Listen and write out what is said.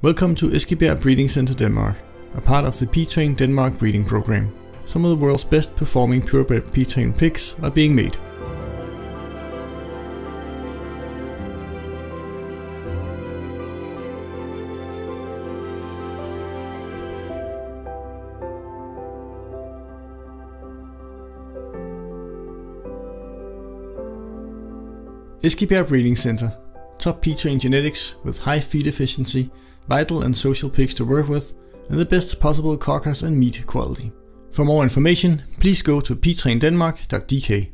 Welcome to Eskebjerg Breeding Center Denmark, a part of the Pietrain Denmark breeding program. Some of the world's best performing purebred Pietrain pigs are being made. Eskebjerg Breeding Center. Top Pietrain genetics with high feed efficiency, vital and social pigs to work with, and the best possible carcass and meat quality. For more information, please go to pietraindenmark.dk.